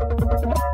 Thank you.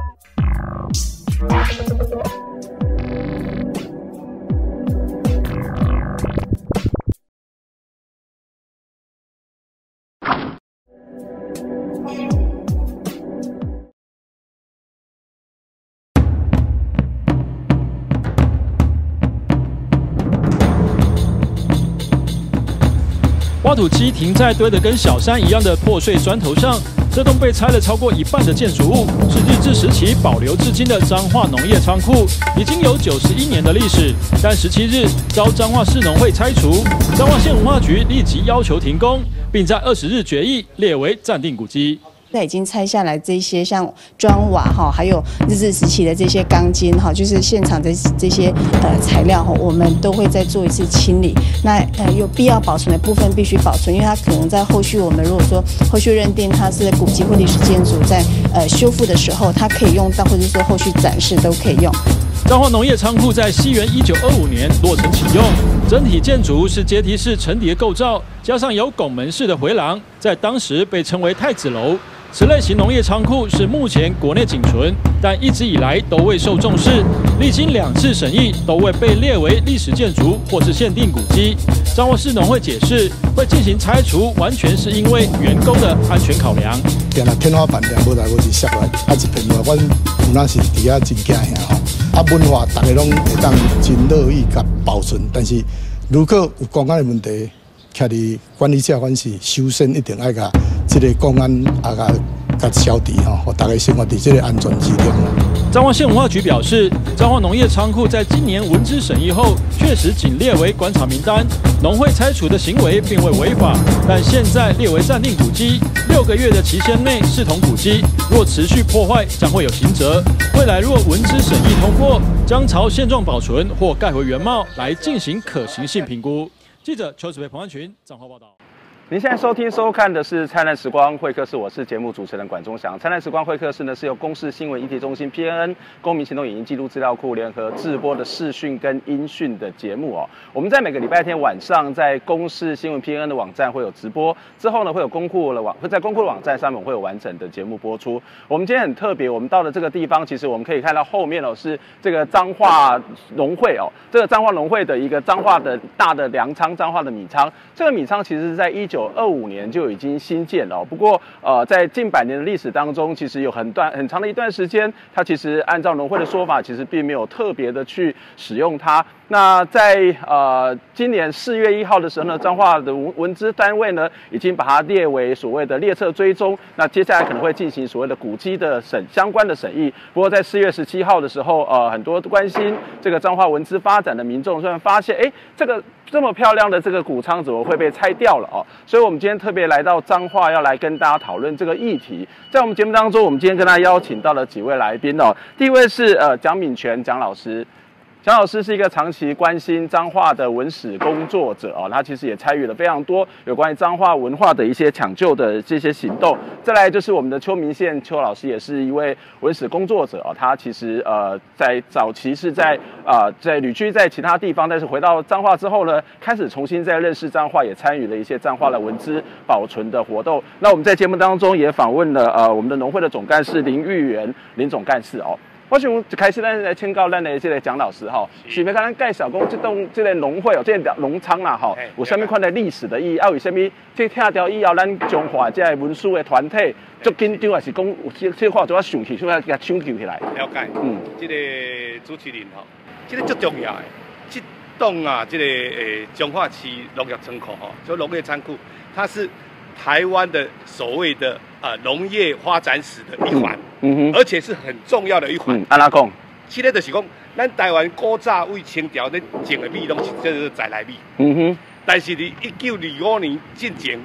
挖土机停在堆得跟小山一样的破碎砖头上，这栋被拆了超过一半的建筑物，是日治时期保留至今的彰化农业仓库，已经有九十一年的历史。但十七日遭彰化市农会拆除，彰化县文化局立即要求停工，并在二十日决议列为暂定古迹。现在已经拆下来这些像砖瓦哈，还有日治时期的这些钢筋哈，就是现场的这些呃材料哈，我们都会再做一次清理。那呃有必要保存的部分必须保存，因为它可能在后续我们如果说后续认定它是古迹或历史建筑，在呃修复的时候，它可以用到，或者说后续展示都可以用。彰化农业仓库在西元一九二五年落成启用，整体建筑是阶梯式层叠构造，加上有拱门式的回廊，在当时被称为太子楼。此类型农业仓库是目前国内仅存，但一直以来都未受重视。历经两次审议，都未被列为历史建筑或是限定古迹。彰化市农会解释，会进行拆除，完全是因为员工的安全考量。点了天花板两无来我是摔来，啊一片话，阮有那是底下真惊吓吼。啊文化大家拢会当真乐意甲保存，但是如果有公安的问题。徛伫管理者反是首先一定爱甲即个公安啊甲甲消除吼，互大家生活伫即个安全之中。彰化县文化局表示，彰化农业仓库在今年文资审议后，确实仅列为观察名单，农会拆除的行为并未违法，但现在列为暂定古迹，六个月的期限内视同古迹，若持续破坏将会有刑责。未来若文资审议通过，将朝现状保存或盖回原貌来进行可行性评估。记者邱子培、彭安群账号报道。您现在收听、收看的是《灿烂时光会客室》，我是节目主持人管中祥。《灿烂时光会客室》呢是由公视新闻议题中心 PNN 公民行动影音记录资料库联合制播的视讯跟音讯的节目哦。我们在每个礼拜天晚上在公视新闻 PNN 的网站会有直播，之后呢会有公库的网会在公库的网站上面会有完整的节目播出。我们今天很特别，我们到了这个地方，其实我们可以看到后面哦是这个彰化农会哦，这个彰化农会的一个彰化的大的粮仓，彰化的米仓。这个米仓其实是在一九九二五年就已经新建了，不过呃，在近百年的历史当中，其实有很段很长的一段时间，它其实按照农会的说法，其实并没有特别的去使用它。那在呃今年四月一号的时候呢，彰化的文文资单位呢，已经把它列为所谓的列册追踪。那接下来可能会进行所谓的古迹的审相关的审议。不过在四月十七号的时候，呃，很多关心这个彰化文资发展的民众，突然发现，哎，这个。这么漂亮的这个谷仓怎么会被拆掉了哦？所以我们今天特别来到彰化，要来跟大家讨论这个议题。在我们节目当中，我们今天跟大家邀请到了几位来宾哦。第一位是呃蒋敏全蒋老师。蒋老师是一个长期关心彰化的文史工作者哦，他其实也参与了非常多有关于彰化文化的一些抢救的这些行动。再来就是我们的邱明宪邱老师，也是一位文史工作者哦，他其实呃在早期是在啊在旅居在其他地方，但是回到彰化之后呢，开始重新再认识彰化，也参与了一些彰化的文资保存的活动。那我们在节目当中也访问了呃我们的农会的总干事林玉元林总干事哦。我想一开始咱来请教咱的这个蒋老师哈，是要跟咱介绍讲这栋这个农会哦，这个农场啦哈，有什么款的历史的意义？啊，有什么这拆掉以后，咱中华这个文书的团体足紧张，还是讲有这这话就要想起，就要给它抢救起来？了解，嗯，这个主持人哈，这个最重要的，这栋啊，这个诶，彰化区农业仓库哈，就农业仓库，它是台湾的所谓的。啊，农业发展史的一环，嗯哼，而且是很重要的一环。安拉讲，现在就是讲，咱台湾古早为清朝咧种的米，拢是叫做在来米。嗯哼，但是你一九二五年进前，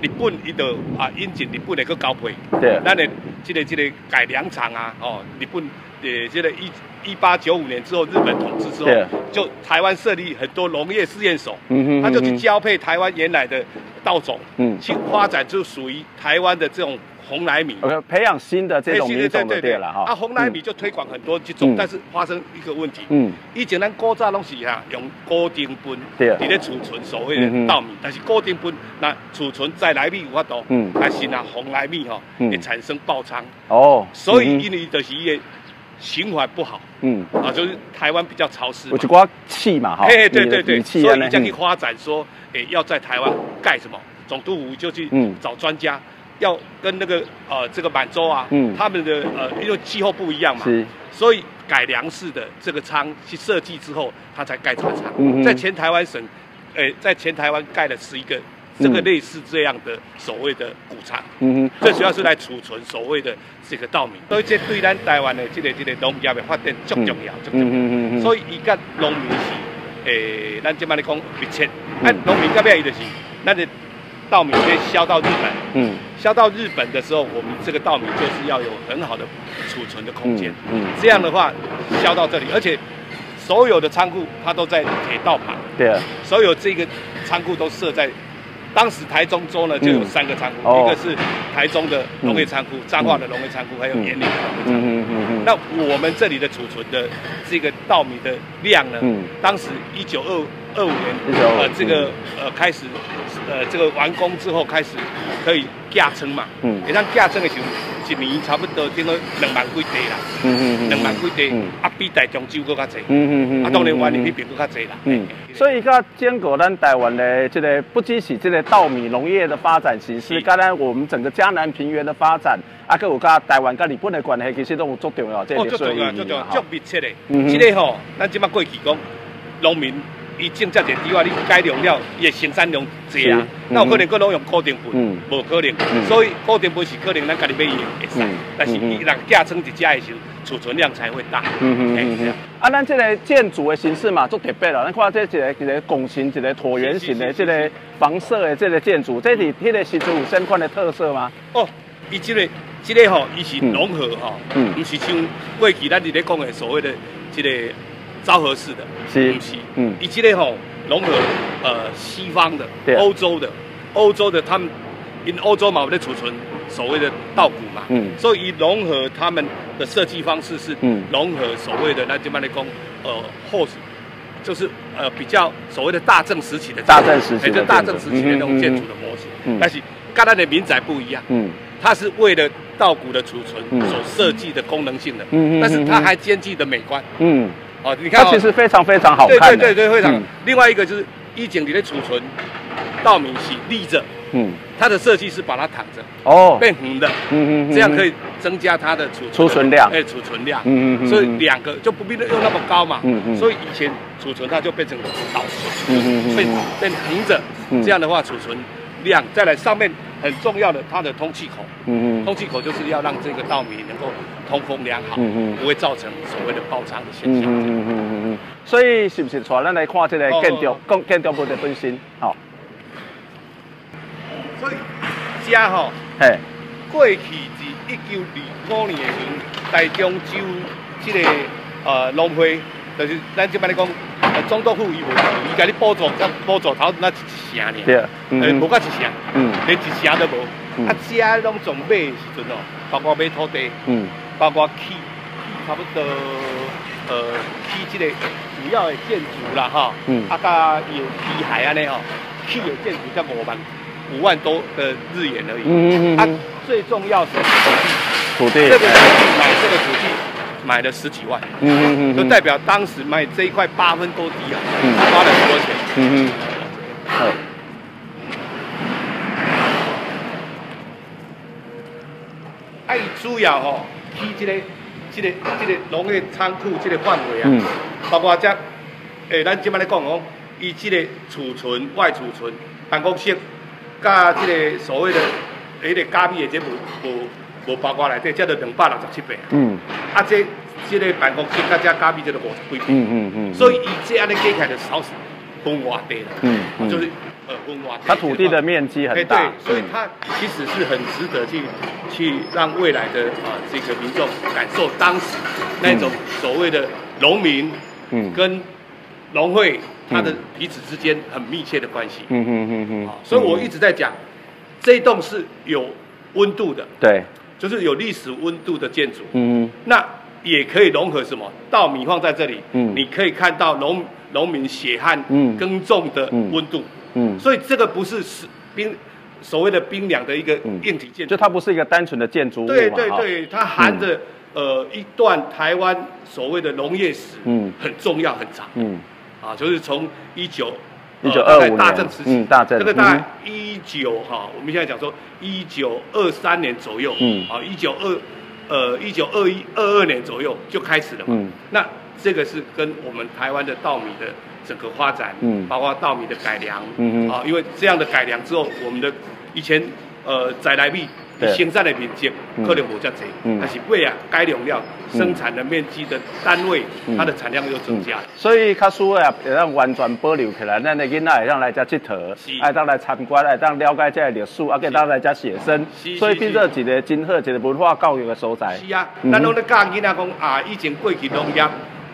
日本伊就啊引进日本的个交配，对，咱的这个这个改良场啊，哦，日本的这个一一八九五年之后，日本统治之后，就台湾设立很多农业试验所，他就去交配台湾原来的。稻种，嗯，去发展就属于台湾的这种红莱米。OK，培养新的这种哎品种的对了啊，哈。红莱米就推广很多这种，嗯。但是发生一个问题，嗯，以前咱古早拢是哈用固定分，对。伫咧储存所谓的稻米，但是固定分那储存在来米有法度，嗯。但是那红莱米吼嗯。会产生爆仓，哦，嗯所以因为就是伊的循环不好嗯，啊，就是台湾比较潮湿嘛有一。寡气嘛哈。哎，对对对，所以这样去发展说，哎，要在台湾盖什么？总督府就去嗯找专家，要跟那个呃这个满洲啊，嗯他们的呃因为气候不一样嘛，是，所以改良式的这个仓去设计之后，他才盖这个仓。嗯在前台湾省，诶、在前台湾盖了十一个这个嗯类似这样的所谓的谷仓，嗯哼，最主要是来储存所谓的这个稻米，所以这对咱台湾的这个这个农业的发展足重要，足重要。嗯嗯嗯，以所以伊甲农民是，诶、咱即摆咧讲密切，嗯。啊，农民到尾伊就是，咱的稻米先销到日本，嗯。销到日本的时候，我们这个稻米就是要有很好的储存的空间。嗯嗯。这样的话，销到这里，而且所有的仓库它都在铁道旁，对啊，所有这个仓库都设在。当时台中州呢就有嗯。三个仓库，哦。一个是台中的农业仓库、彰化的农业仓库，还有嗯。盐岭的农业仓库。那我们这里的储存的这个稻米的量呢？嗯。当时一九二二五年，呃，这个呃开始，呃，这个完工之后开始可以架撑嘛。嗯会当架撑的时候，一年差不多顶多两万几地啦，嗯嗯嗯，两万几地嗯，啊比大中州搁较济。嗯嗯嗯，啊，当然原林那边搁较济啦。嗯，所以甲兼顾咱台湾的这个不只是这个稻米农业的发展形势，是甲咱我们整个江南平原的发展，啊，佮有甲台湾甲日本的关系，其实都有足重要这哦，历史的足重要，足密切的。嗯哼这个吼，咱即马过去讲，农民伊种遮侪地话，你改良了，伊的生产量济啊，那有可能佫拢用固定分嗯，无可能嗯。所以固定分是可能咱家己买伊会使嗯，但是嗯伊人架撑一家的时候，储存量才会大。嗯嗯嘿嗯嗯。啊，咱这个建筑的形式嘛，足特别啦。咱看这一个一个拱形、一个椭圆形的是是是这个房舍的这个建筑，这是迄个时阵有相关的特色吗？哦，伊即个即个吼，伊是融合吼，嗯毋是像过去咱伫咧讲的所谓的即个昭和式的，是毋是，嗯。伊即个吼融合呃西方的对、欧洲的、欧洲的他们，因欧洲嘛有在储存所谓的稻谷嘛，嗯。所以伊融合他们的设计方式是嗯。融合所谓的咱即摆咧讲呃后。就是呃比较所谓的大正时期的大正时期的大正时期的那种建筑的模型，嗯但是跟它的民宅不一样，嗯。它是为了稻谷的储存嗯。所设计的功能性的，嗯嗯嗯但是它还兼具的美观。嗯，哦，你看、哦，它其实非常非常好对看对。对对对，非常。嗯另外一个就是一景里的储存稻米是立着，嗯，它的设计是把它躺着哦，变横的，嗯嗯，这样可以增加它的储储存量哎，储存量。嗯嗯嗯所以两个就不必用那么高嘛。嗯嗯所以以前储存它就变成倒存，嗯嗯嗯变嗯变横着嗯，这样的话储存量再来上面很重要的它的通气口。嗯嗯通气口就是要让这个稻米能够通风良好，嗯嗯不会造成所谓的爆仓的现象。嗯嗯嗯嗯嗯，所以是不是带咱来看这个建筑哦，建建筑物的本身？好，所以家吼，嘿，过去自一九二五年的时候，台中州这个呃农会，就是咱这摆咧讲，呃总督府伊无，伊甲你补助，才补助头那一成尔，对，无甲一成，嗯。连一成都无。嗯。啊，家拢总买的时阵哦，包括买土地。嗯。包括起差不多呃起这个主要的建筑啦哈，嗯。啊甲伊的机海安尼吼，起的建筑才五万五万多的日元而已。啊嗯嗯啊，，最重要是土地，土地，这个土地买这个土地买了十几万，嗯嗯嗯，就代表当时买这一块八分多地啊，嗯。花了很多钱。嗯嗯，好，啊，伊主要吼起这个、这个、这个农业仓库这个范围啊，嗯。包括这，诶、咱即摆咧讲讲，伊这个储存、外储存、办公室，甲这个所谓的迄个加密的这无无无包括内底，这就两百六十七平。嗯。啊，这这个办公室甲这加密这个五十几平，嗯嗯嗯，所以伊这样的加起来就少是分偌地啦，嗯嗯。就是呃分偌地。它土地的面积哎，很大，对，所以它其实是很值得去去让未来的啊、这个民众感受当时那种所谓的农民嗯。跟农会它的嗯。彼此之间很密切的关系。嗯嗯嗯嗯。啊，所以我一直在讲，这一栋是有温度的，对，就是有历史温度的建筑。嗯。那也可以融合什么？稻米放在这里，嗯。你可以看到农农民血汗嗯。耕种的温度，嗯，所以这个不是是冰所谓的冰凉的一个嗯。硬体建筑。就，它不是一个单纯的建筑物嘛，对对，对，它含着、呃一段台湾所谓的农业史，嗯。很重要很长。嗯。啊，就是从一九1925大正时期，年嗯大正这个大概一九哈，我们现在讲说一九二三年左右，嗯啊一九二呃一九二一二二年左右就开始了嘛，嗯。那这个是跟我们台湾的稻米的整个发展，嗯包括稻米的改良，嗯嗯啊，因为这样的改良之后，我们的以前呃宅来米对生产的面积嗯。可能无遮济，嗯。但是为啊改良了生产的面积的单位，嗯。它的产量又增加了。所以较输的会让完全保留起来，咱的囡仔会让来遮佚佗是，爱当来参观，爱当了解这个历史，啊，给当来遮写生。是，所以变做一个真好一个文化教育的所在。是啊，嗯咱拢咧教囡仔讲啊，以前过去农业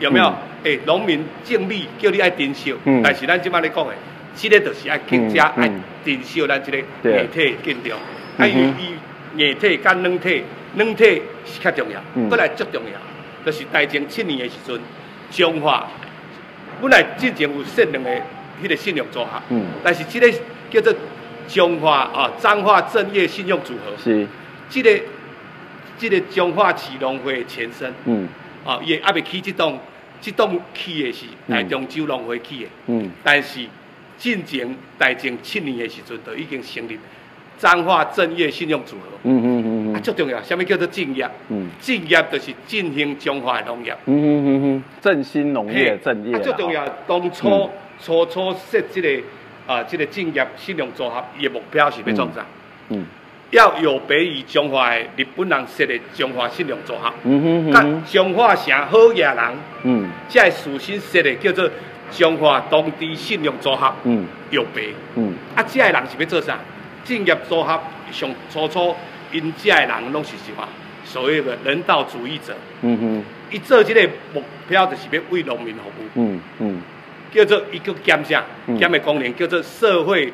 有没有？诶，农民种米叫你爱珍惜。嗯，但是咱即摆咧讲诶，即个就是爱更加爱珍惜咱这个对。硬体建筑，啊，嗯哼。因为伊硬体甲软体，软体是较重要，嗯。过来足重要，就是大正七年的时阵，中华本来之前有信两个迄个信用组合，嗯。但是即个叫做中华啊彰化正业信用组合，是，这个这个中化市农会的前身。嗯。啊，也还未起即栋，即栋起的是台中州农会起的，嗯。但是进前大正七年的时阵，就已经成立彰化正业信用组合。嗯嗯嗯啊，嗯最重要，什么叫做正业？嗯正业就是振兴中华的农业。嗯嗯嗯，振兴农业嘿正业，啊，最重要，当初嗯初初设这个啊，这个正业信用组合，伊的目标是要创啥？嗯要有别于中华的日本人设的中华信用组合，嗯哼甲嗯中华城好野人。嗯这个事先设的叫做中华当地信用组合嗯有别。嗯啊，这个人是要做啥？正业组合上初初，因这个人拢是什么？所谓的人道主义者。嗯哼伊做这个目标就是要为农民服务，嗯嗯叫做一个兼啥？嗯兼的功能叫做社会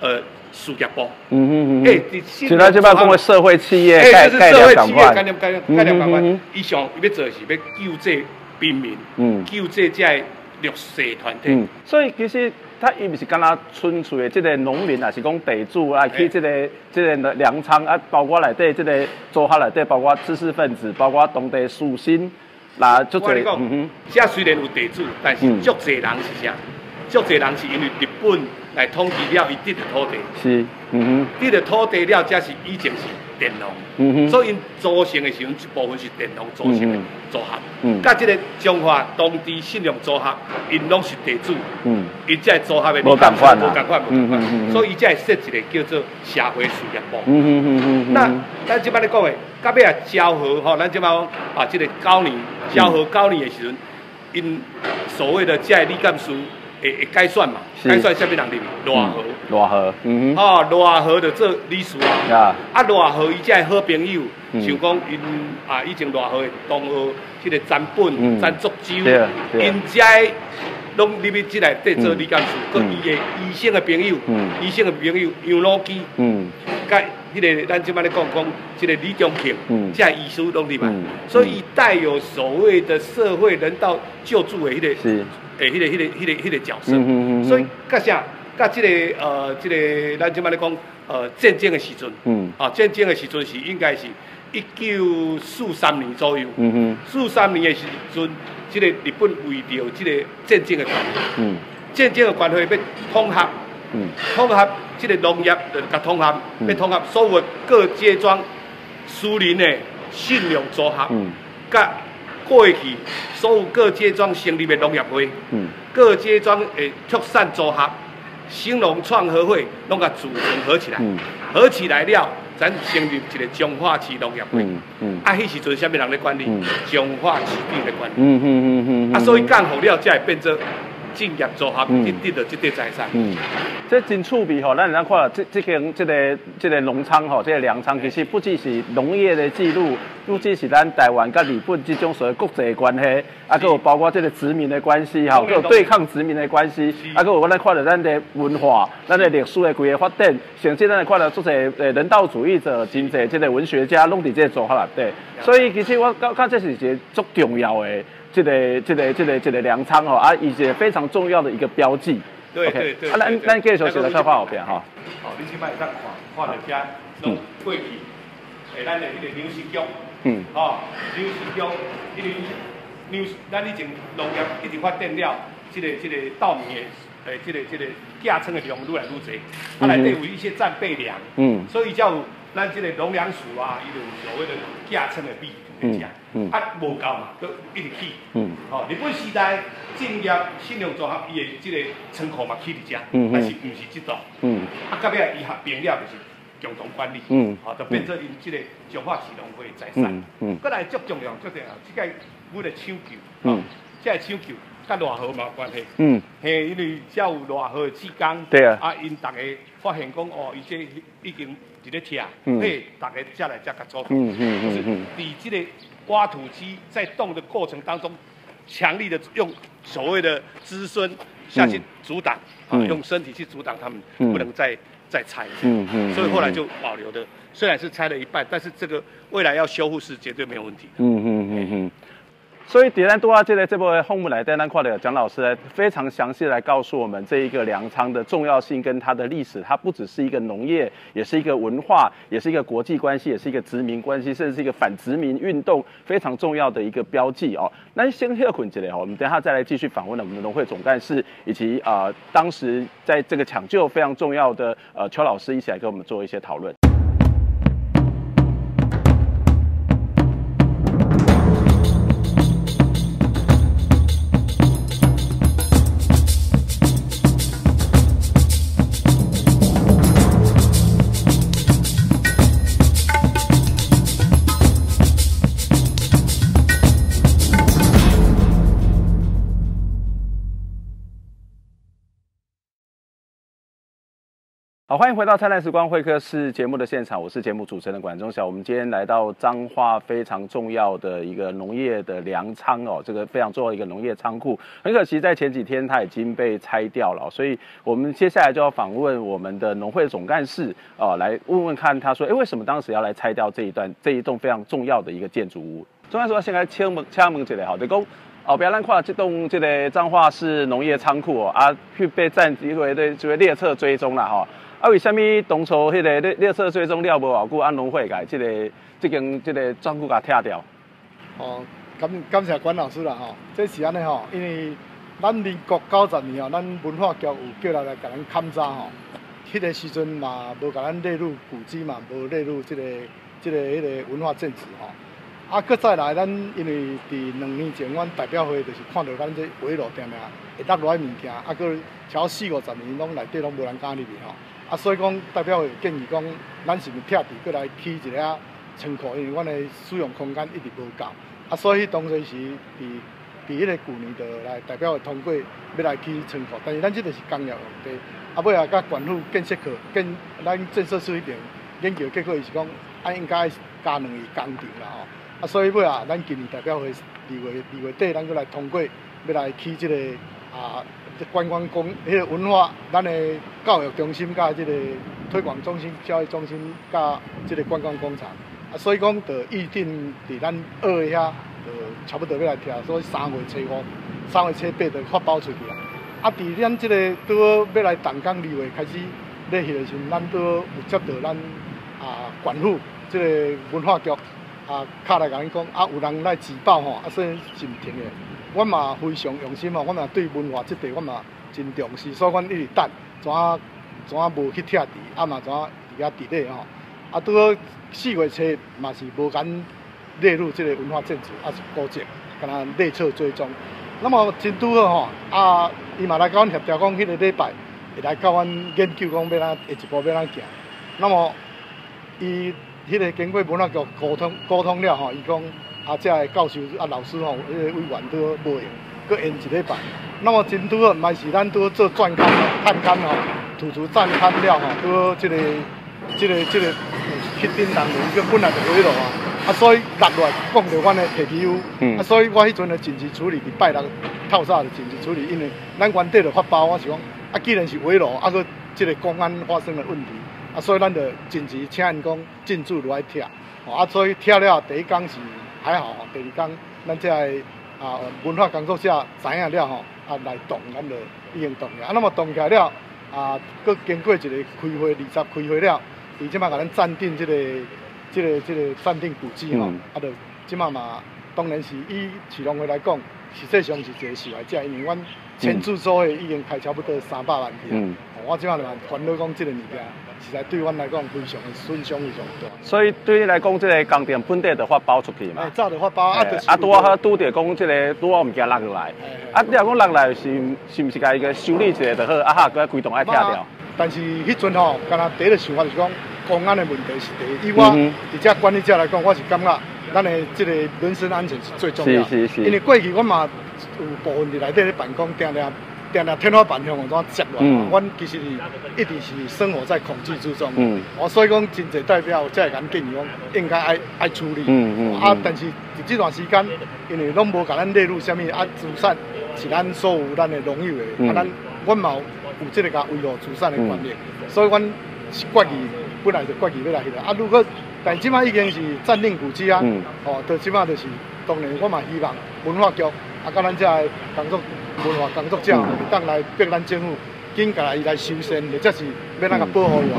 呃事业部。嗯哼嗯诶哼，，现现在这边讲的社会企业哎，概概就是社会企业概，念概念概念赶快嗯嗯嗯，伊想伊要做的是要救济平民，嗯救济这个弱势团体。嗯，所以其实他伊毋是干那纯粹的即个农民，也是讲地主啊，去即个即个粮仓啊，包括内底即个组合内底，包括知识分子，包括当地士绅，那就我跟你讲嗯哼，这虽然有地主，但是嗯足侪人是啥？足侪人是因为日本来统治了伊得的土地，是，嗯哼得的土地了，才是以前是佃农，所以因组成的时候一部分是电农组成的嗯。组合，嗯。甲这个中华当地信用组合，因拢是地主，嗯。伊这组合的无同款啊。无共款，无嗯共款所以伊才会设一个叫做社会事业部。那咱即摆咧讲的，到尾啊交合吼，咱即摆讲啊，即、个高年交合高年的时阵，因所谓的这个理干事会会改选嘛，是。改选啥物人入去？罗河，偌好，嗯哼，哦，罗河就做理事啊。啊，罗河伊遮个好朋友，嗯。像讲因啊，以前罗河的同学，迄个詹本、嗯。詹竹洲，因这个拢入去即内底做理干事，佮嗯伊个医生的朋友嗯，医生的朋友杨老基。嗯。甲迄个咱即摆咧讲讲，即个李中庆，嗯。这医师拢入来。嗯，所以带有所谓的社会人道救助的迄个，是，诶，迄个、迄个、迄个、迄个角色。所以甲啥？甲即个呃，即个咱即摆咧讲呃战争的时阵，嗯。啊，战争的时阵是应该是一九四三年左右。嗯哼，四三年的时阵，即个日本为着即个战争的关系，嗯。战争的关系要统合。嗯。统合这个农业，就甲统合，嗯。要统合所有各街庄私人的信用组合，嗯。甲过去所有各街庄成立的农业会，嗯。各街庄的畜产组合、兴农创合会，拢甲组成合起来，嗯。合起来了，咱成立一个彰化市农业会。嗯嗯啊，迄时阵啥物人咧管理嗯？中华市长咧管理。嗯嗯嗯嗯，啊，所以干好了才会变做敬业组合嗯。去得到这块财产。嗯，这真趣味吼，咱咱看了这这间这个这个农场吼，这个粮仓其实不只是农业的记录，不只是咱台湾跟日本这种所谓国际的关系，啊，还有包括这个殖民的关系哈，还有对抗殖民的关系，啊，还有咱看到咱的文化、咱的历史的规个发展，甚至咱看到做些呃人道主义者、真济这个文学家拢伫这个组合内底，所以其实我感觉这是一个足重要的。这个、这个、这个、这个粮仓哦，啊，以及非常重要的一个标记。对对对啊，咱对对。咱继续是来看画后边哈。好，你即摆会当看，看到遮拢过去，诶，咱的迄个粮食局，嗯。哦，粮食局，迄个粮食，咱以前农业一直发展了，这个这个稻米的，诶，即个即个架称的量愈来愈侪，啊，内底有一些战备粮，嗯。所以叫有咱即个农粮署啊，伊就有所谓的架称的米来食，嗯嗯。啊，无够嘛，都一直起，嗯。哦，日本时代进业信用组合伊的即个仓库嘛起伫遮，嗯嗯。但是毋是即栋。嗯。啊，到尾伊合并了就是共同管理，嗯。哦、就变做因即个彰化市农会的财产。嗯嗯。再来足重要，足重要，即个阮的抢救，嗯。哦，即个抢救甲偌好嘛有关系。嗯。嘿，因为才有偌好的志工，对啊。啊，因逐个发现讲，哦，伊这已经伫咧拆，嗯。嘿，逐个才来才甲做。嗯嗯就是嗯嗯你这个挖土机在动的过程当中，强力的用所谓的子孙下去阻挡，嗯啊，用身体去阻挡他们，嗯不能再再拆。嗯嗯所以后来就保留的，虽然是拆了一半，但是这个未来要修复是绝对没有问题的。嗯嗯嗯嗯。所以，迭咱多啊，这个这部项目来，带咱看到蒋老师呢，非常详细来告诉我们这一个粮仓的重要性跟它的历史。它不只是一个农业，也是一个文化，也是一个国际关系，也是一个殖民关系，甚至是一个反殖民运动非常重要的一个标记哦。那先休困起来哦，我们等下再来继续访问了我们的农会总干事，以及呃当时在这个抢救非常重要的呃邱老师一起来跟我们做一些讨论。好，欢迎回到《灿烂时光会客室》节目的现场，我是节目主持人管中晓。我们今天来到彰化非常重要的一个农业的粮仓哦，这个非常重要的一个农业仓库。很可惜，在前几天它已经被拆掉了，所以我们接下来就要访问我们的农会总干事哦，来问问看他说，哎，为什么当时要来拆掉这一段这一栋非常重要的一个建筑物？总干事，先来敲门敲门一下好，就讲。后边咱看这栋这个彰化市农业仓库哦，啊，去被占机为的这个列车追踪啦吼。啊，为什么当初迄个列列车最终了无偌久，按龙会甲这个这间这个仓库甲拆掉？哦，感感谢管老师啦吼，这是安尼吼，因为咱民国九十年吼，咱文化局有叫人来甲咱勘查吼，迄、个时阵嘛无甲咱列入古迹嘛，无列入即、个即、个迄、个文化建址吼。啊，搁再来，咱因为伫两年前，阮代表会就是看到咱这围路定定会落落来物件，啊，搁超四五十年拢内底拢无人敢入去吼。啊，所以讲代表会建议讲，咱是毋是拆除，搁来起一个仓库，因为阮的使用空间一直无够。啊，所以当时是伫伫迄个旧年就来代表会通过要来起仓库，但是咱即个是工业用地，啊尾啊甲县府建设课建咱建设水平研究结果是讲，啊应该加两个工程啦吼。啊，所以尾啊，咱今年代表会二月二月底，咱过来通过要来起即、个啊观光公迄、个文化，咱的教育中心甲即个推广中心、教育中心甲即个观光工厂。啊，所以讲，就预定伫咱二月遐，就差不多要来拆，所以三月初五、三月初八就发包出去啊。啊，伫咱即个拄好要来动工二月开始咧迄个时阵，咱拄好有接到咱啊县府即个文化局啊，敲来甲咱讲，啊有人来举报吼，啊所以是毋停的。阮嘛非常用心哦，阮嘛对文化即块阮嘛真重视，所以阮一直等，怎啊怎啊无去拆除，啊嘛怎啊伫遐伫咧吼。啊，拄好四月初嘛是无敢列入即个文化建筑，啊是古迹，敢若列册追踪。那么真拄好吼，啊，伊嘛来甲阮协调讲，迄个礼拜会来甲阮研究讲要咱下一步要咱行。那么伊迄个经过文化局沟通沟通了吼，伊讲啊，遮个教授啊老师吼，迄、个委员都无用，搁延一礼拜。那么真拄好，嘛是咱拄做钻勘、探勘吼，土厝钻勘了吼，搁即个、即个、即个去顶人路，伊个本来就毁路啊，啊，所以落来讲着阮的提起有，啊，所以我迄阵的紧急处理，伫拜六透早的紧急处理，因为咱原底就发包，我是讲，啊，既然是毁路，啊，搁即个公安发生了问题，啊，所以咱就紧急请因讲进驻来拆，啊，所以拆了第一工是还好，第二天咱即个啊文化工作者知影了吼。啊，来动，咱就已经动了。啊，那么动起来了，啊，佫经过一个开会，二十开会了，伊即马甲咱暂定即个、即个、即个暂定古迹吼，啊，就即马嘛，当然是以市容会来讲，实际上是一个受害者，因为阮签注所的已经开差不多三百万去啊。我即马就烦恼讲即个物件。实在对阮来讲非常的损伤非常大，所以对你来讲，这个工程本地就发包出去嘛。哎，早就发包，啊，啊，拄啊，拄着讲即个拄啊物件落来，啊，你若讲落来是是毋是该个修理一下就好，啊哈，佮规栋爱拆掉。但是迄阵吼，敢若第一个想法就是讲，公安的问题是第一。以我伫遮管理者来讲，我是感觉咱的即个人身安全是最重要。是是是。因为过去我嘛有部分伫内底咧办公，定定。定定天花板向往怎接落，阮其实是一直是生活在恐惧之中。哦所以讲，真侪代表才会敢建议讲，应该爱爱处理。嗯嗯啊，但是伫这段时间，因为拢无甲咱列入虾米啊，资产是咱所有咱的荣誉的，啊，咱阮嘛有即个甲维护资产的观念，所以阮是决意本来就决意要来迄个。啊，如果但即摆已经是占领古迹啊，哦，到即摆就是当然我嘛希望文化局啊，甲咱遮工作。文化工作者当来逼咱政府紧甲伊来修缮，或者是要咱甲保护伊。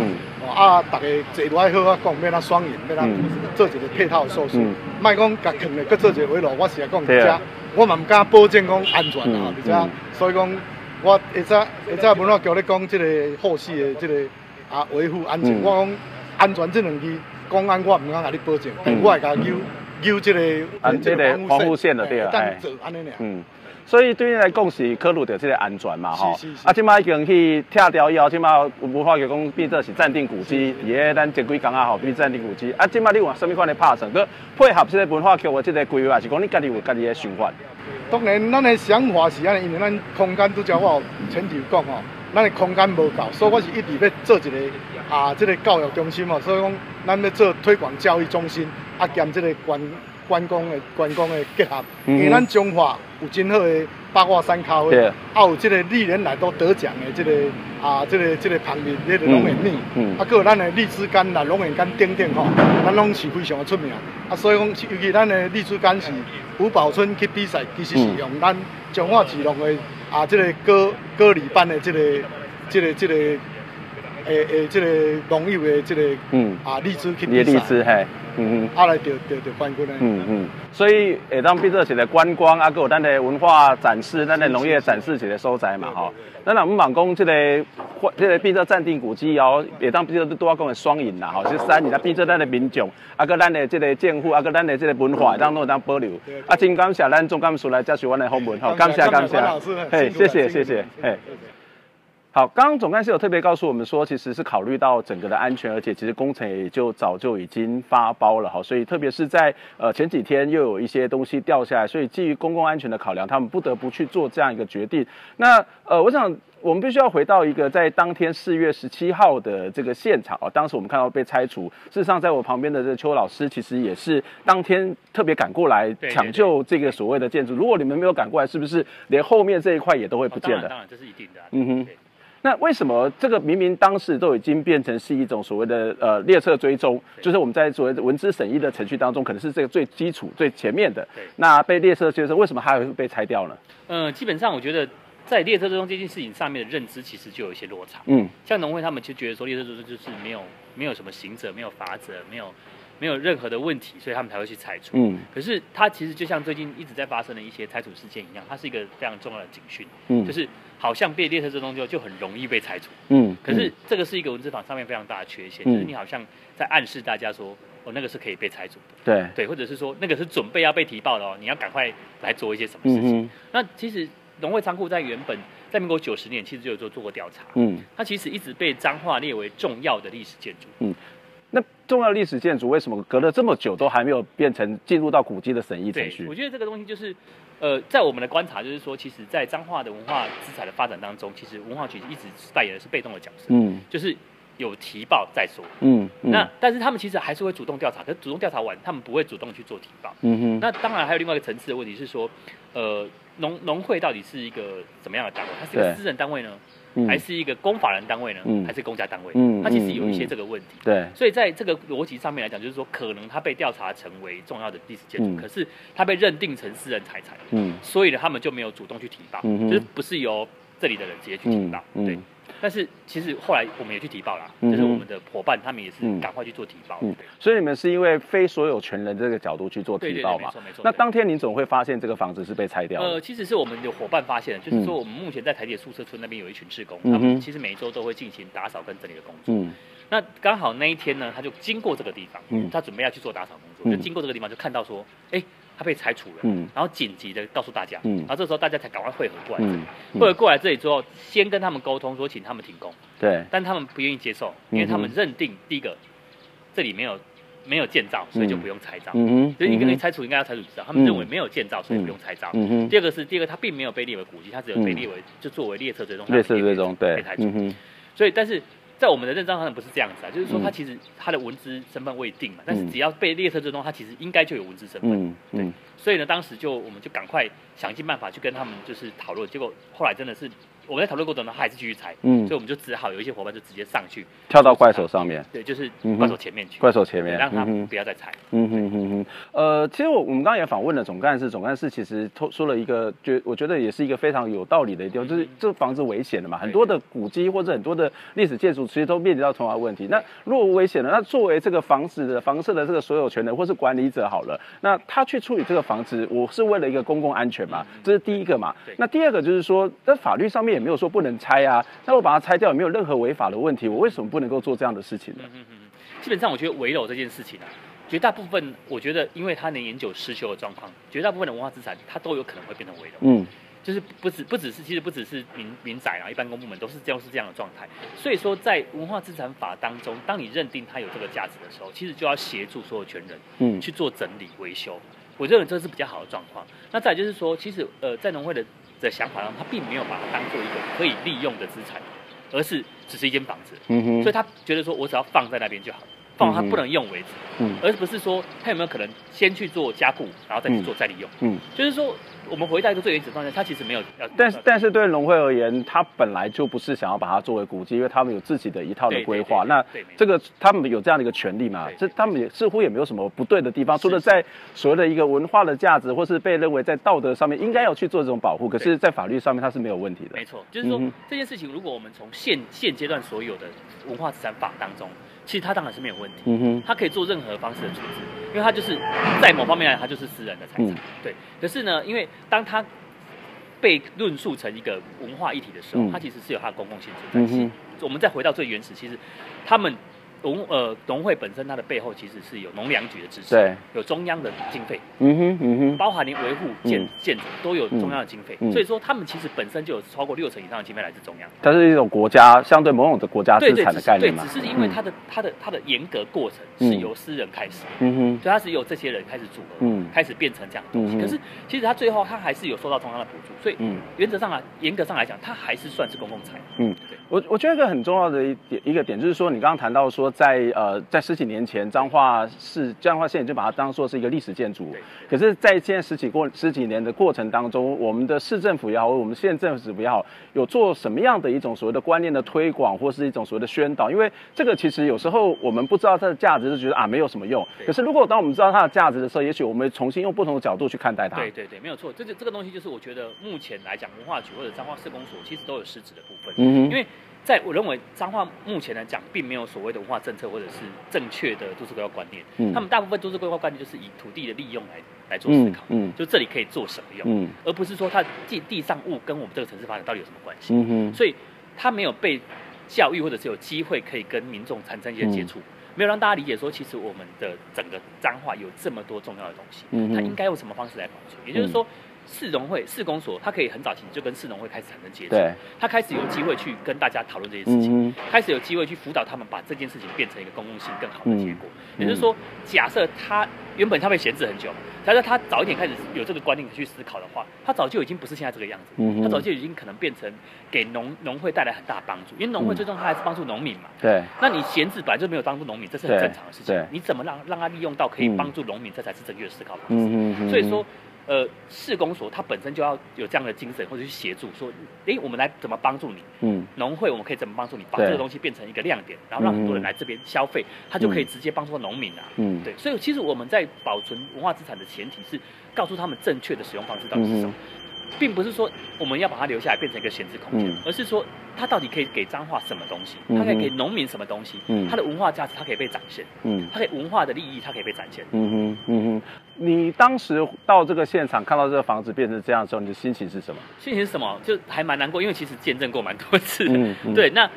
啊，大家坐落来好啊，讲要咱双赢，要咱做一个配套的措施。莫讲甲坑的，搁做一个围路。我是来讲，而且我嘛毋敢保证讲安全啊，而且所以讲，我会早会早文化局咧讲，即个后续的即个啊维护安全。我讲安全即两字，公安我毋敢甲你保证，但我会甲揪揪即个安这个防护线的对啊，嗯。所以对你来讲是考虑到这个安全嘛，吼。啊，即摆已经去拆掉以后，即摆文化局讲变做是暂定古迹，伫个咱这几工啊，吼变暂定古迹。啊，即摆你有什么款的拍算？佮配合这个文化局的这个规划，是讲你家己有家己的想法。当然，咱的想法是安尼，因为咱空间拄则我前头讲吼，咱的空间无够，所以我是一直要做一个啊，这个教育中心嘛。所以讲，咱要做推广教育中心，啊兼这个观观光的观光的结合，因为咱中华。有真好的八卦山咖啡，啊有这个历年来都得奖的这个啊，这个这个旁边这个龙眼蜜，啊，搁有咱的荔枝干啦、龙眼干等等吼，咱拢是非常的出名。啊，所以讲，尤其咱的荔枝干是五宝村去比赛，其实是用咱中华自龙的啊，这个歌歌礼班的这个这个这个诶诶，这个农友的这个嗯啊荔枝去比赛。嗯嗯，啊来得得得冠军呢。嗯嗯，所以会当变做一个观光啊，个有咱的文化展示，咱的农业展示一个所在嘛，吼。咱若唔忙讲这个，这个变做暂定古迹哦，也当变做多讲的双赢啦，吼。是三，你来变做咱的民众，啊个咱的这个政府，啊个咱的这个文化，当弄当保留。啊，真感谢咱总干事来接受我的访问，吼，感谢感谢，嘿，谢谢谢谢，嘿。好，刚刚总干事有特别告诉我们说，其实是考虑到整个的安全，而且其实工程也就早就已经发包了哈，所以特别是在呃前几天又有一些东西掉下来，所以基于公共安全的考量，他们不得不去做这样一个决定。那呃，我想我们必须要回到一个在当天四月十七号的这个现场啊，当时我们看到被拆除，事实上在我旁边的这个邱老师其实也是当天特别赶过来抢救这个所谓的建筑。如果你们没有赶过来，是不是连后面这一块也都会不见的？当然，这是一定的。嗯哼。那为什么这个明明当时都已经变成是一种所谓的呃列车追踪，就是我们在所谓的文字审议的程序当中，可能是这个最基础、最前面的。那被列车追踪，为什么还会被拆掉呢？嗯，基本上我觉得在列车之中这件事情上面的认知，其实就有一些落差。嗯，像农会他们就觉得说列车之中就是没有没有什么行者、没有法则、没有。没有任何的问题，所以他们才会去拆除。嗯，可是它其实就像最近一直在发生的一些拆除事件一样，它是一个非常重要的警讯。嗯，就是好像被列车追踪就就很容易被拆除。嗯，可是这个是一个文字法上面非常大的缺陷，就是你好像在暗示大家说，哦，那个是可以被拆除的。对对，或者是说那个是准备要被提报的哦，你要赶快来做一些什么事情。那其实农会仓库在原本在民国九十年其实就有做做过调查。嗯，它其实一直被彰化列为重要的历史建筑。嗯。那重要历史建筑为什么隔了这么久都还没有变成进入到古迹的审议程序？我觉得这个东西就是，呃，在我们的观察就是说，其实，在彰化的文化资产的发展当中，其实文化局一直扮演的是被动的角色，嗯，就是有提报再说，嗯，那但是他们其实还是会主动调查，可是主动调查完，他们不会主动去做提报，嗯哼。那当然还有另外一个层次的问题是说，呃，农农会到底是一个怎么样的单位？它是一个私人单位呢？还是一个公法人单位呢，还是公家单位？嗯，它其实有一些这个问题。对，所以在这个逻辑上面来讲，就是说，可能它被调查成为重要的历史建筑，可是它被认定成私人财产。嗯，所以呢，他们就没有主动去提报，就是不是由这里的人直接去提报。对。但是其实后来我们也去提报了，就是我们的伙伴他们也是赶快去做提报。嗯，所以你们是因为非所有权人这个角度去做提报嘛？没错没错。那当天您总会发现这个房子是被拆掉？呃，其实是我们的伙伴发现，就是说我们目前在台铁宿舍村那边有一群职工，他们其实每一周都会进行打扫跟整理的工作。嗯。那刚好那一天呢，他就经过这个地方，嗯，他准备要去做打扫工作，就经过这个地方就看到说，哎。他被拆除了，嗯，然后紧急的告诉大家，嗯，然后这时候大家才赶快汇合过来，嗯，汇合过来这里之后，先跟他们沟通说，请他们停工，对，但他们不愿意接受，因为他们认定第一个这里没有没有建造，所以就不用拆造，嗯哼，所以应该拆除应该要拆除知道，他们认为没有建造，所以不用拆造，嗯哼，第二个是第二个，它并没有被列为古迹，它只有被列为就作为列车追踪，列车追踪对，嗯哼，所以但是。在我们的认知上不是这样子啊，就是说他其实他的文职身份未定嘛，但是只要被列车追踪，他其实应该就有文职身份。嗯嗯。所以呢，当时就我们就赶快想尽办法去跟他们就是讨论，结果后来真的是。我们在讨论过程中，他还是继续猜，嗯，所以我们就只好有一些伙伴就直接上去，跳到怪手上面，对，就是怪手前面去，怪手前面，让他不要再猜。嗯哼哼哼。呃，其实我我们刚刚也访问了总干事，总干事其实说说了一个，觉我觉得也是一个非常有道理的一点，就是这房子危险的嘛，很多的古迹或者很多的历史建筑其实都面临到同样的问题。那如果危险了，那作为这个房子的房舍的这个所有权人或是管理者好了，那他去处理这个房子，我是为了一个公共安全嘛，这是第一个嘛。那第二个就是说，在法律上面也没有说不能拆。啊，那我把它拆掉，也没有任何违法的问题，我为什么不能够做这样的事情呢？嗯嗯嗯。基本上，我觉得围楼这件事情啊，绝大部分，我觉得，因为它能研究失修的状况，绝大部分的文化资产，它都有可能会变成围楼。嗯。就是不止不只是，其实不只是民民宅啊，一般公部门都是都是这样的状态。所以说，在文化资产法当中，当你认定它有这个价值的时候，其实就要协助所有权人，嗯，去做整理维修。我认为这是比较好的状况。那再就是说，其实呃，在农会的。的想法上，他并没有把它当做一个可以利用的资产，而是只是一间房子。嗯哼，所以他觉得说，我只要放在那边就好，放它不能用为止。嗯，而不是说他有没有可能先去做加固，然后再去做再利用。嗯，就是说。我们回到一个最原始状态，它其实没有。但是，但是对农会而言，它本来就不是想要把它作为古迹，因为他们有自己的一套的规划。那这个他们有这样的一个权利嘛？这他们也似乎也没有什么不对的地方，除了在所谓的一个文化的价值，或是被认为在道德上面应该要去做这种保护。可是，在法律上面，它是没有问题的。没错，就是说这件事情，如果我们从现现阶段所有的文化资产法当中。其实他当然是没有问题，嗯哼，他可以做任何方式的处置，因为他就是在某方面来讲，它就是私人的财产，对。可是呢，因为当他被论述成一个文化议题的时候，他其实是有他的公共性质在。我们再回到最原始，其实他们。农呃农会本身它的背后其实是有农粮局的支持，对，有中央的经费，嗯哼嗯哼，包含连维护建建筑都有中央的经费，所以说他们其实本身就有超过六成以上的经费来自中央。它是一种国家相对某种的国家资产的概念嘛？对，只是因为它的它的它的严格过程是由私人开始，嗯哼，所以它是由这些人开始组合，嗯，开始变成这样的东西。可是其实它最后它还是有受到中央的补助，所以原则上啊，严格上来讲，它还是算是公共财。嗯，我我觉得一个很重要的一点一个点就是说，你刚刚谈到说在呃。在十几年前，彰化市彰化县就把它当做是一个历史建筑。可是，在现在十几过十几年的过程当中，我们的市政府也好，我们县政府也好，有做什么样的一种所谓的观念的推广，或是一种所谓的宣导？因为这个其实有时候我们不知道它的价值，就觉得啊没有什么用。可是，如果当我们知道它的价值的时候，也许我们重新用不同的角度去看待它。对对对，没有错。这个这个东西就是我觉得目前来讲，文化局或者彰化市公所其实都有失职的部分。嗯哼，因为。在我认为，彰化目前来讲，并没有所谓的文化政策或者是正确的都市规划观念。嗯，他们大部分都市规划观念就是以土地的利用来来做思考。嗯，就这里可以做什么用？嗯，而不是说它地地上物跟我们这个城市发展到底有什么关系？嗯哼，所以他没有被教育或者是有机会可以跟民众产生一些接触，没有让大家理解说，其实我们的整个彰化有这么多重要的东西，嗯，它应该用什么方式来保存？也就是说。市农会、市公所，他可以很早期就跟市农会开始产生接触，对，它开始有机会去跟大家讨论这件事情，开始有机会去辅导他们把这件事情变成一个公共性更好的结果。也就是说，假设他原本他被闲置很久，假设他早一点开始有这个观念去思考的话，他早就已经不是现在这个样子，他早就已经可能变成给农农会带来很大帮助，因为农会最终他还是帮助农民嘛。对。那你闲置本来就没有帮助农民，这是很正常的事情。你怎么让让他利用到可以帮助农民，这才是正确的思考方式。所以说。呃，市公所它本身就要有这样的精神，或者去协助，说，哎，我们来怎么帮助你？嗯，农会我们可以怎么帮助你，把这个东西变成一个亮点，然后让很多人来这边消费，他就可以直接帮助农民啊。嗯，对，所以其实我们在保存文化资产的前提是告诉他们正确的使用方式到底是什么。并不是说我们要把它留下来变成一个闲置空间，而是说它到底可以给彰化什么东西？它可以给农民什么东西？它的文化价值它可以被展现，它可以文化的利益它可以被展现。嗯哼，嗯哼。你当时到这个现场看到这个房子变成这样的时候，你的心情是什么？心情是什么？就还蛮难过，因为其实见证过蛮多次。嗯，对。那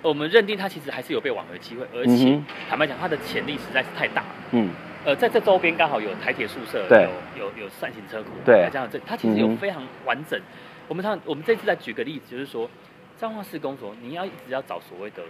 我们认定它其实还是有被挽回机会，而且坦白讲，它的潜力实在是太大。嗯。呃，在这周边刚好有台铁宿舍，有有有扇形车库，对，这样这它其实有非常完整。我们上我们这次再举个例子，就是说彰化市公所，你要一直要找所谓的。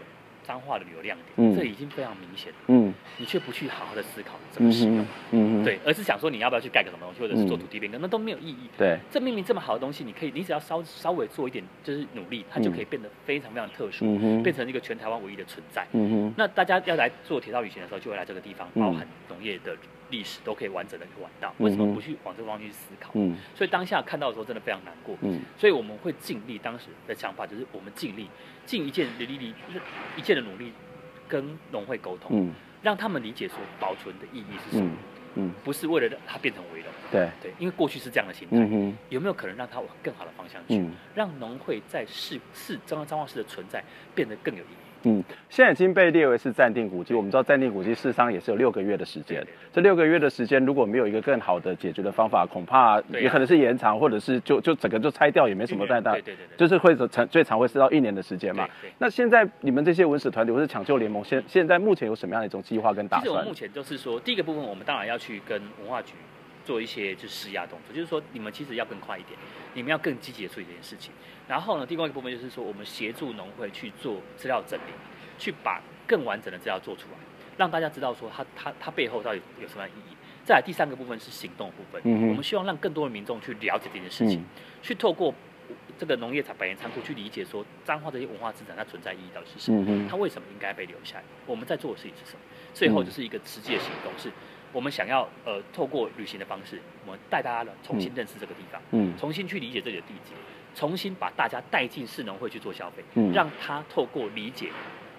脏话的流量点，这已经非常明显。嗯，你却不去好好的思考怎么使用，嗯嗯对，而是想说你要不要去盖个什么东西，或者是做土地变更，那都没有意义。对，这明明这么好的东西，你可以，你只要稍稍微做一点，就是努力，它就可以变得非常非常特殊，变成一个全台湾唯一的存在。嗯哼，那大家要来做铁道旅行的时候，就会来这个地方，包含农业的。历史都可以完整的去玩到，为什么不去往这个方向去思考？嗯，所以当下看到的时候真的非常难过。嗯，所以我们会尽力，当时的想法就是我们尽力尽一件力力一件的努力跟农会沟通，嗯，让他们理解说保存的意义是什么。嗯，不是为了让它变成围楼。对对，因为过去是这样的形态。嗯有没有可能让它往更好的方向去，让农会在市市中央彰化市的存在变得更有意义？嗯，现在已经被列为是暂定古迹。我们知道暂定古迹事实上也是有六个月的时间。这六个月的时间，如果没有一个更好的解决的方法，恐怕也可能是延长，或者是就就整个就拆掉，也没什么太大。对对对。就是会长最长会是到一年的时间嘛。那现在你们这些文史团体或是抢救联盟，现现在目前有什么样的一种计划跟打算？其实我们目前就是说，第一个部分，我们当然要去跟文化局做一些就是施压动作，就是说你们其实要更快一点，你们要更积极的处理这件事情。然后呢，另外一个部分就是说，我们协助农会去做资料整理。去把更完整的资料做出来，让大家知道说它它它背后到底有什么样的意义。再来第三个部分是行动部分，我们希望让更多的民众去了解这件事情，去透过这个农业产百年仓库去理解说彰化这些文化资产它存在意义到底是什么，它为什么应该被留下来？我们在做的事情是什么？最后就是一个实际的行动，是我们想要呃透过旅行的方式，我们带大家重新认识这个地方，嗯，重新去理解这里的地景，重新把大家带进市农会去做消费，嗯，让他透过理解。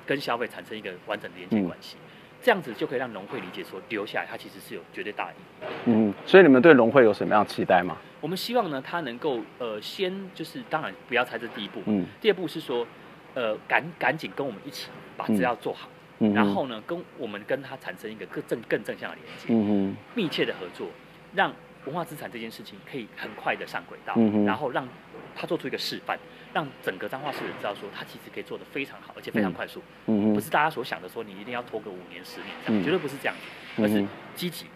跟消费产生一个完整的连接关系，这样子就可以让农会理解说留下来，它其实是有绝对大意义。嗯，所以你们对农会有什么样期待吗？我们希望呢，它能够呃，先就是当然不要猜这第一步，嗯，第二步是说，呃，赶赶紧跟我们一起把资料做好，嗯，然后呢，跟我们跟他产生一个更正更正向的连接，嗯，密切的合作，让文化资产这件事情可以很快的上轨道，嗯，然后让他做出一个示范。让整个彰化市人知道，说他其实可以做的非常好，而且非常快速，不是大家所想的说你一定要拖个五年、十年这样，绝对不是这样子，而是积极，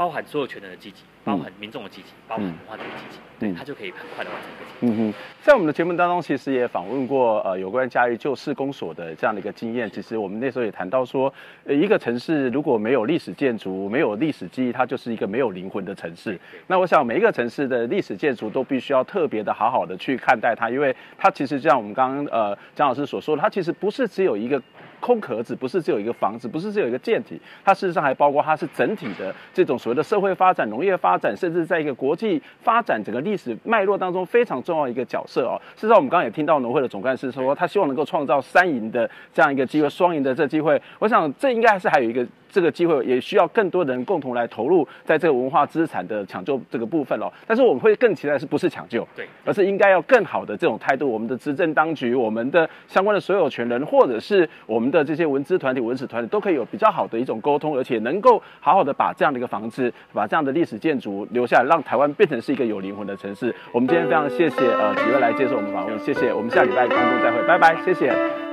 包含所有权人的积极。包含民众的积极，包含文化的积极，对他就可以很快的完成这个。嗯哼，在我们的节目当中，其实也访问过呃有关嘉义旧市公所的这样的一个经验。其实我们那时候也谈到说，呃一个城市如果没有历史建筑，没有历史记忆，它就是一个没有灵魂的城市。那我想每一个城市的历史建筑都必须要特别的好好的去看待它，因为它其实就像我们刚刚呃张老师所说的，它其实不是只有一个。空壳子不是只有一个房子，不是只有一个舰体，它事实上还包括它是整体的这种所谓的社会发展、农业发展，甚至在一个国际发展整个历史脉络当中非常重要一个角色哦。事实上，我们刚刚也听到农会的总干事说，他希望能够创造三赢的这样一个机会，双赢的这机会。我想这应该还是还有一个。这个机会也需要更多的人共同来投入在这个文化资产的抢救这个部分哦。但是我们会更期待是不是抢救，对，而是应该要更好的这种态度。我们的执政当局、我们的相关的所有权人，或者是我们的这些文资团体、文史团体，都可以有比较好的一种沟通，而且能够好好的把这样的一个房子、把这样的历史建筑留下来，让台湾变成是一个有灵魂的城市。我们今天非常谢谢呃几位来接受我们访问，谢谢。我们下礼拜空中再会，拜拜，谢谢。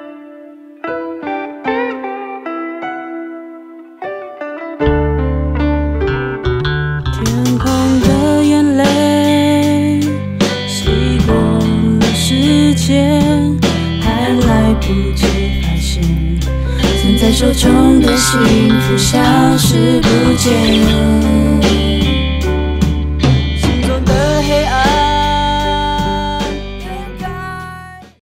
不知发现，攥在手中的幸福消失不见。